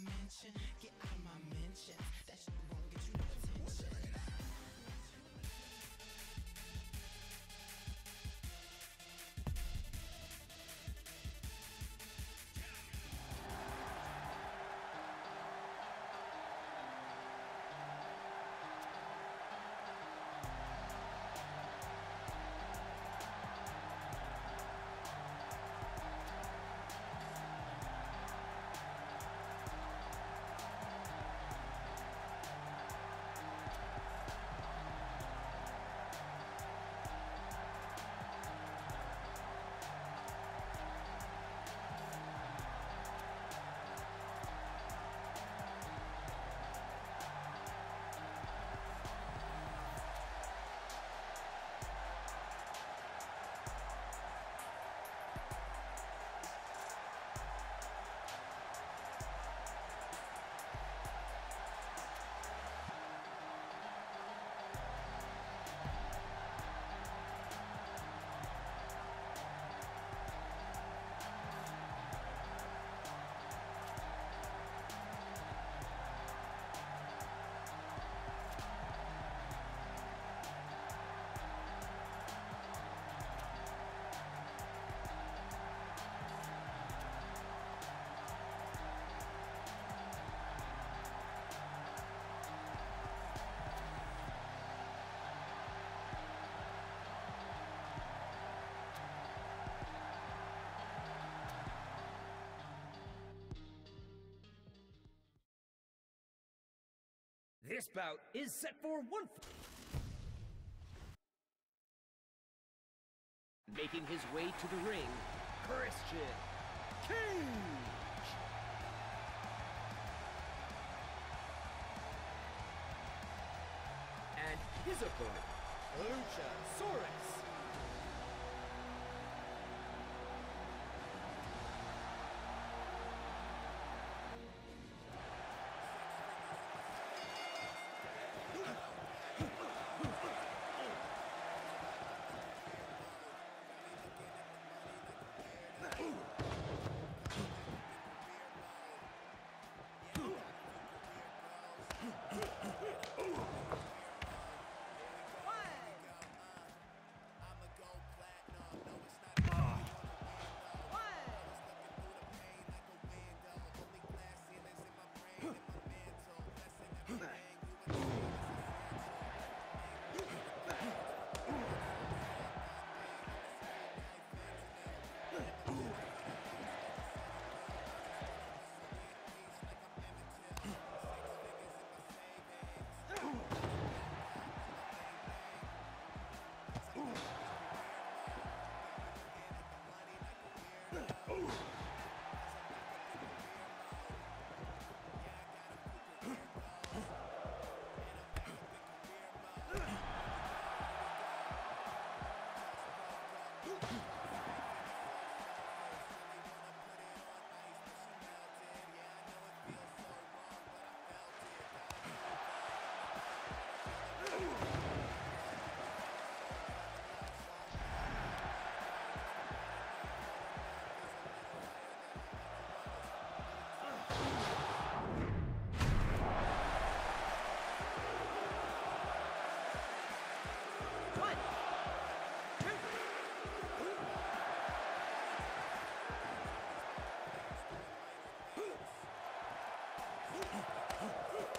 mention, get out of my mentions. This bout is set for one. Making his way to the ring, Christian Cage. And his opponent, Luchasaurus.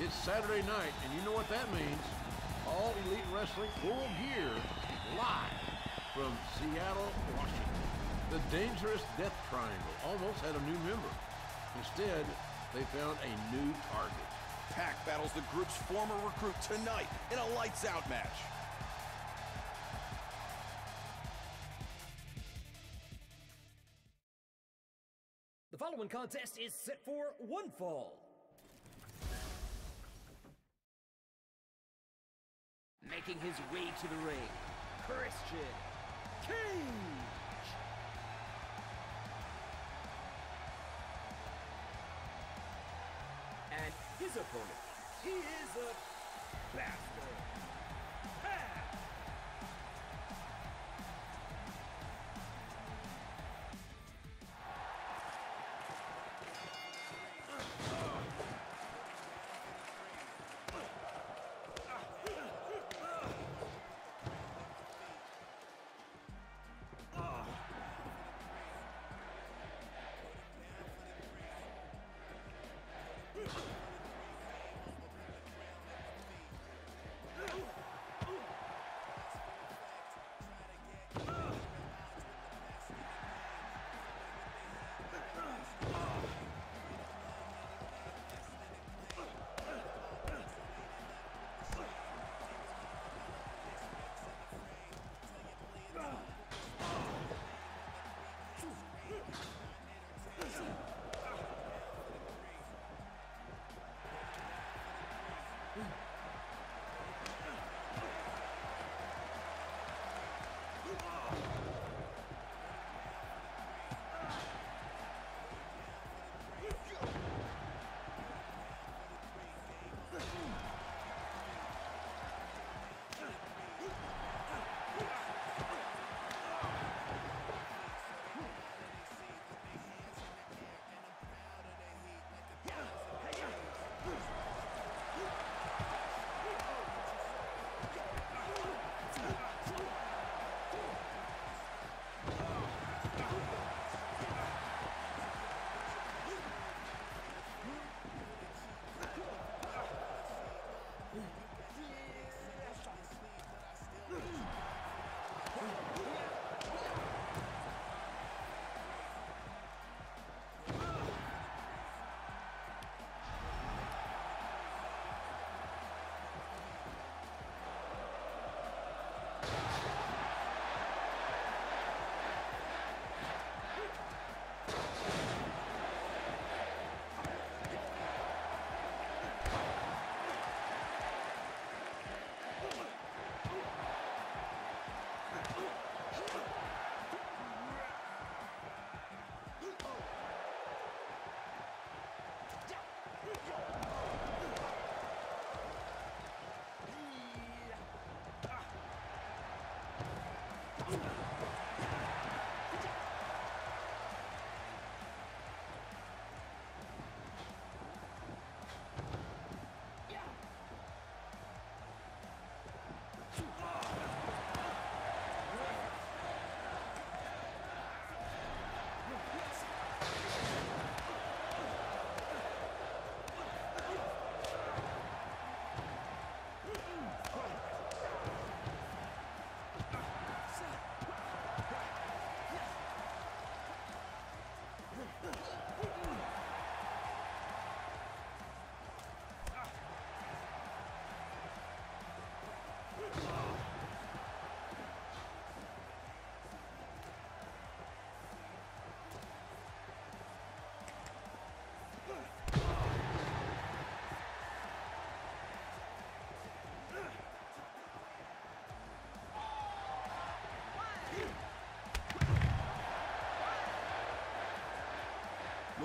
it's Saturday night, and you know what that means. All Elite Wrestling full gear live from Seattle, Washington. The Dangerous Death Triangle almost had a new member. Instead, they found a new target. Pac battles the group's former recruit tonight in a lights-out match. The following contest is set for one fall. Making his way to the ring, Christian Cage. And his opponent, he is a bastard.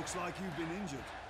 Looks like you've been injured.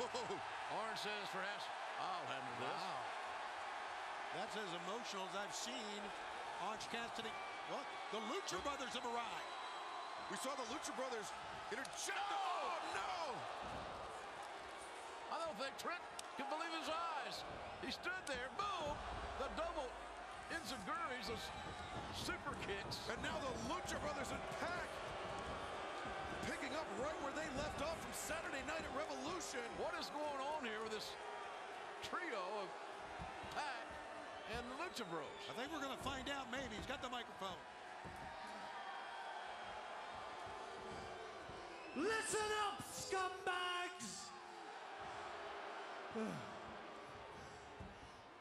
Orange says perhaps I'll handle this. Wow. That's as emotional as I've seen Orange Cassidy. What? The Lucha Brothers have arrived. We saw the Lucha Brothers interject. Oh, no! I don't think Trent can believe his eyes. He stood there, boom, the double Inzaguri's those super kicks. And now the Lucha Brothers and Pac picking up right where they left off from Saturday night at Revolution. What is going on here with this trio of Pac and the Lucha Bros? I think we're going to find out maybe. He's got the microphone. Listen up, scumbags!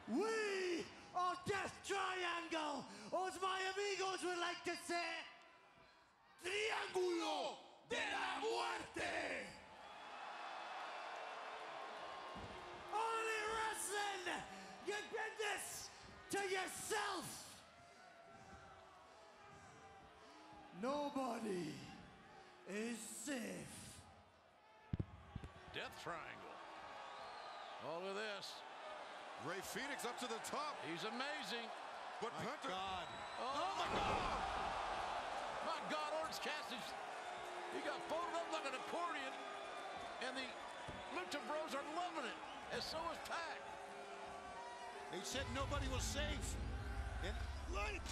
We are Death Triangle, or as my amigos would like to say, Triángulo de la Muerte! Only wrestling! You did this to yourself! Nobody is safe. Death Triangle. All of this. Rey Fenix up to the top, He's amazing. but My Penta. God. Oh, my God! My God, Orange Cassidy. He got folded up like an accordion. And the Lucha Bros are loving it. And so is Pac. They said nobody was safe. And light!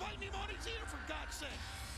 On his ear, for God's sake!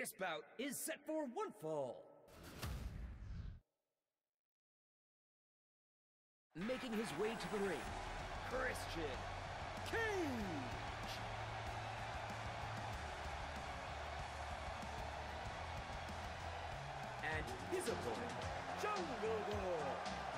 This bout is set for one fall. Making his way to the ring, Christian Cage. And his opponent, Jungle Boy.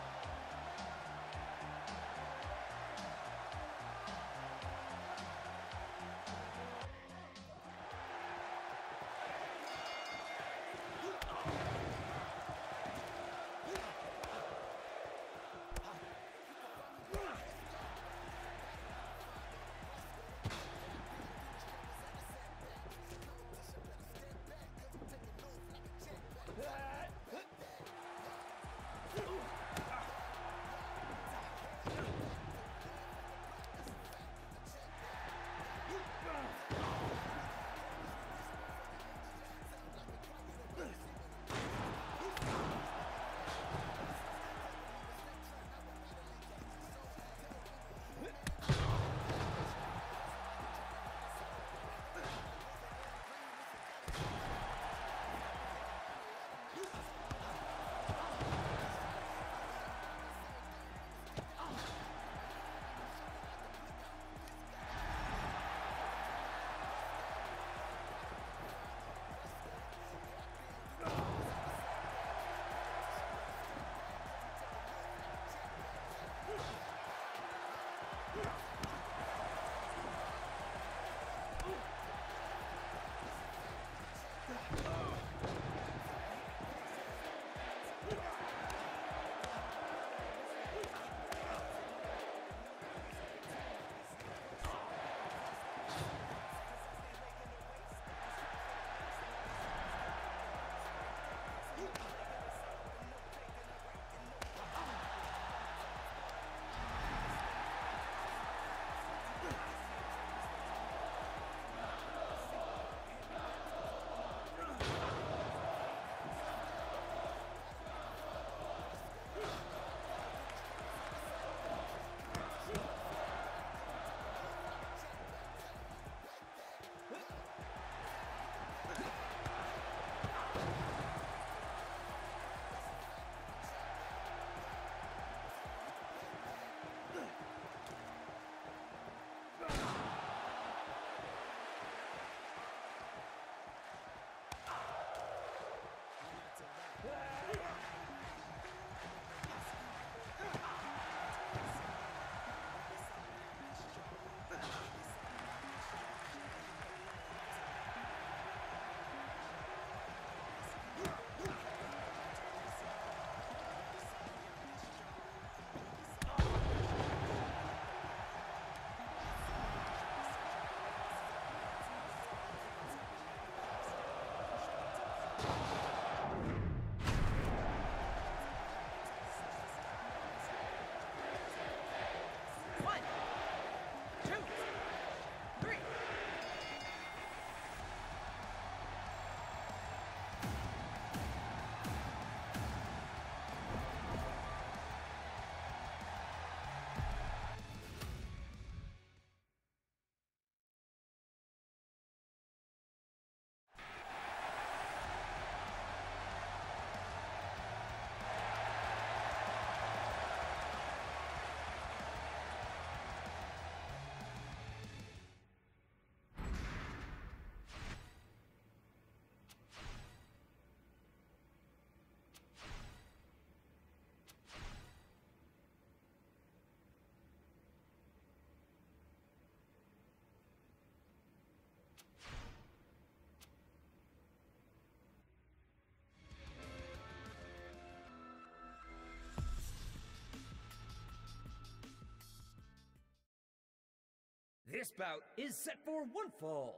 This bout is set for one fall.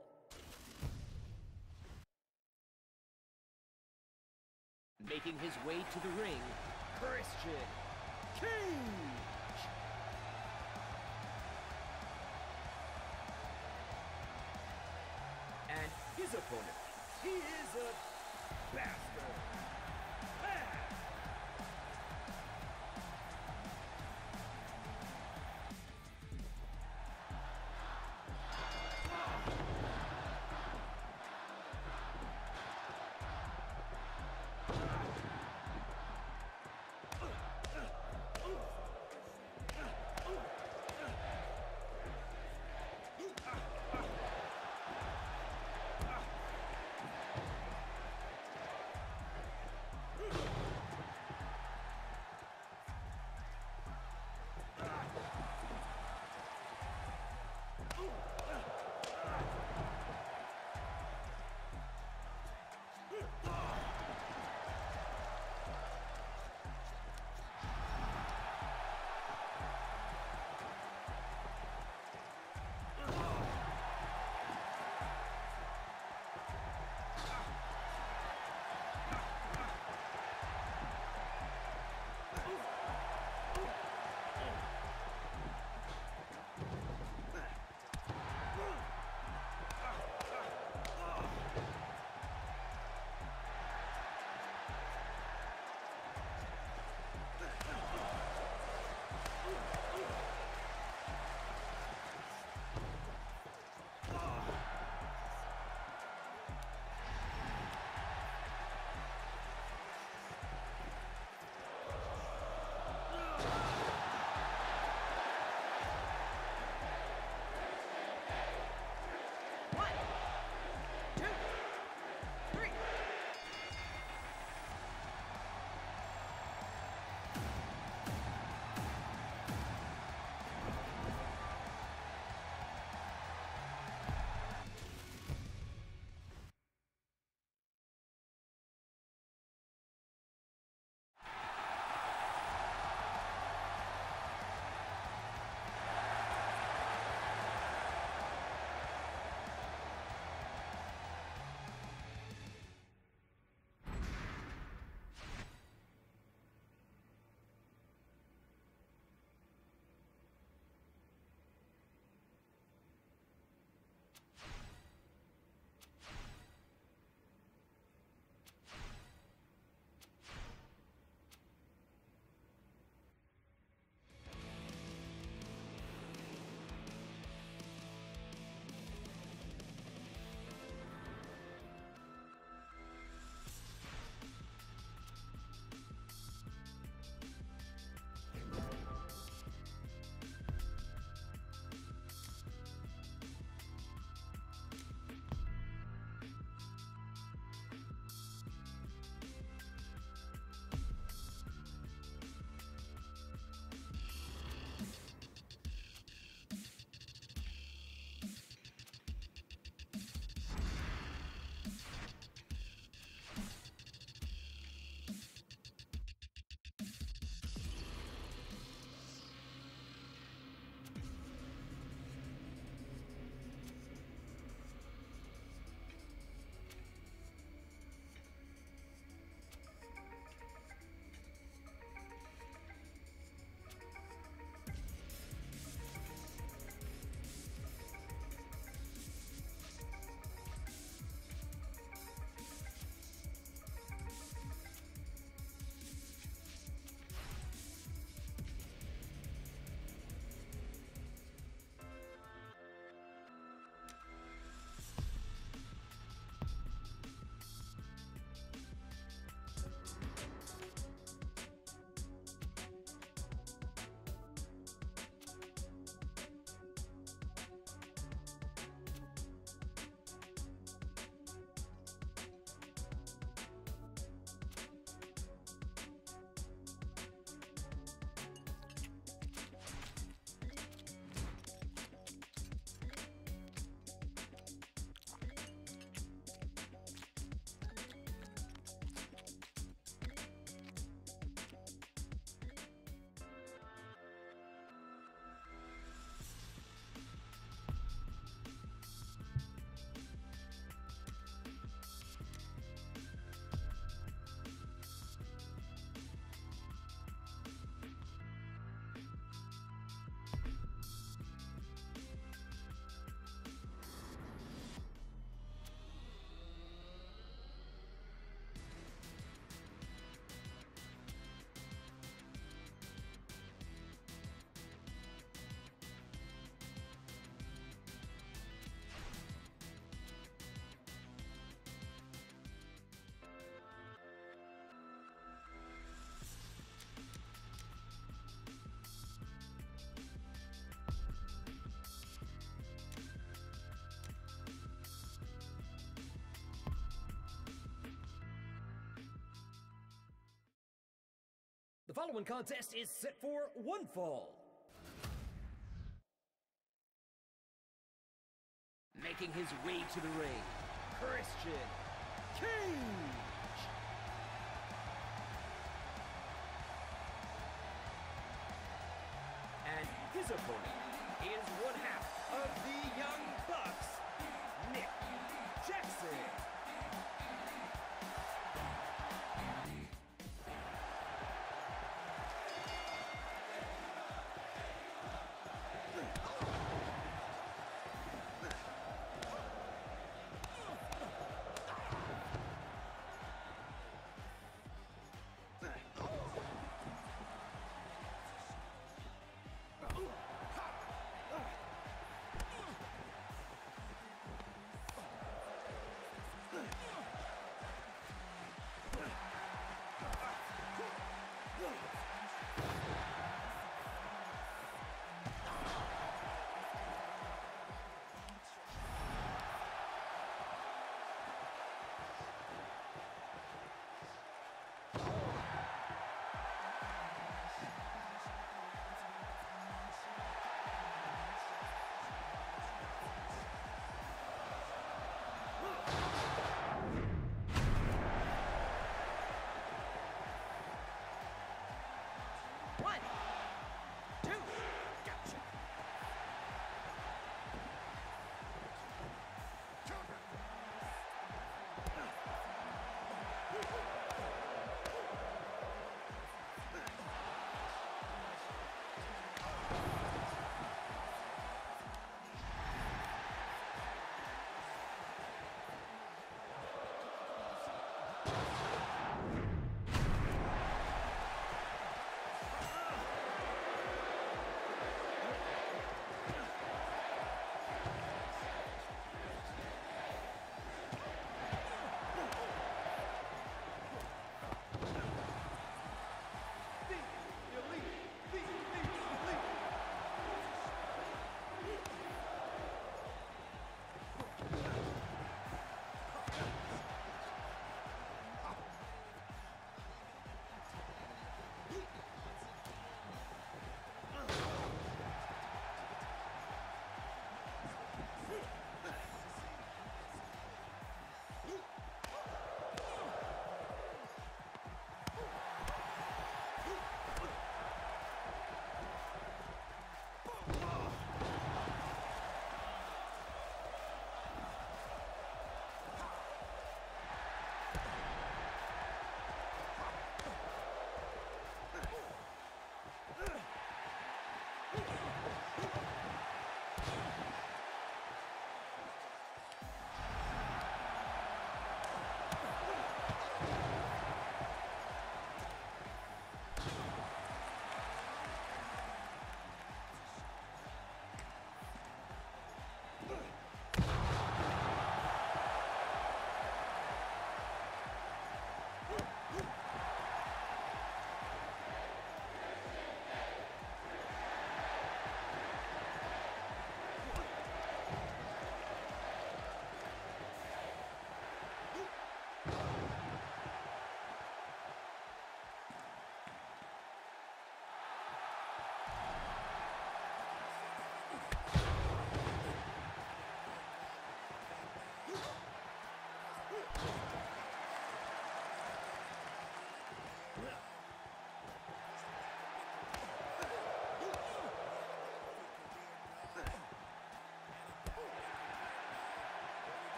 Making his way to the ring, Christian Cage. And his opponent, he is a bastard. The following contest is set for one fall. Making his way to the ring, Christian Cage. And his opponent is one half of the Young Bucks, Nick Jackson.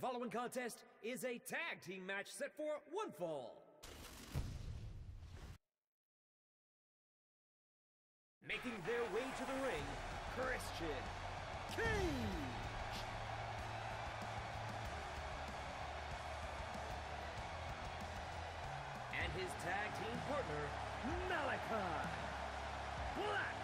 The following contest is a tag team match set for one fall. Making their way to the ring, Christian Cage. And his tag team partner, Malakai Black.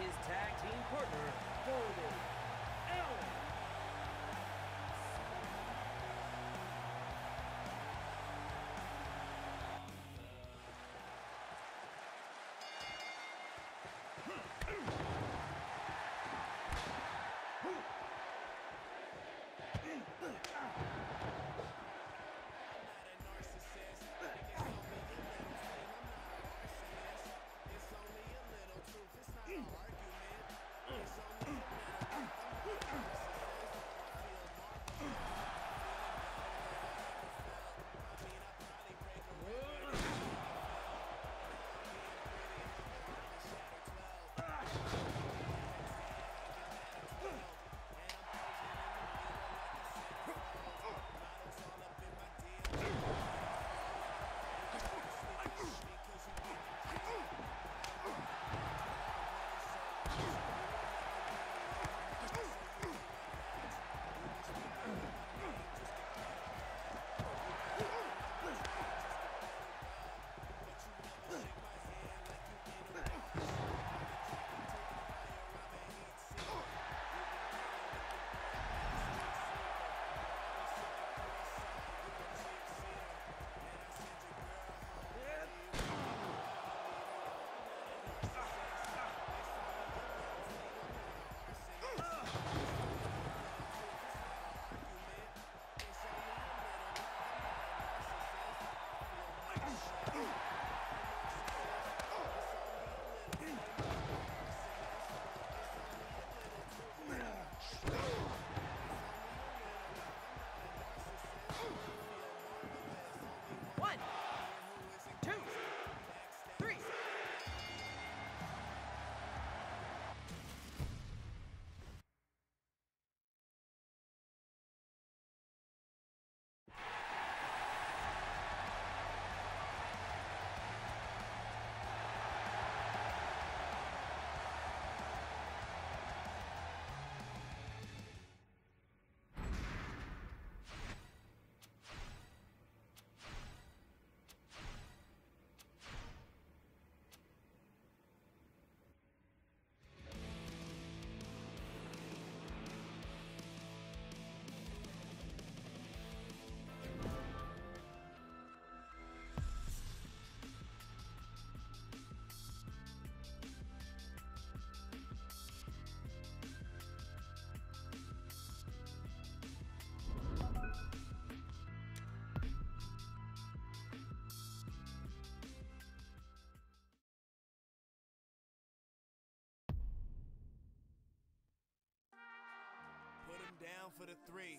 His tag team partner, Golden Allen. Down for the three.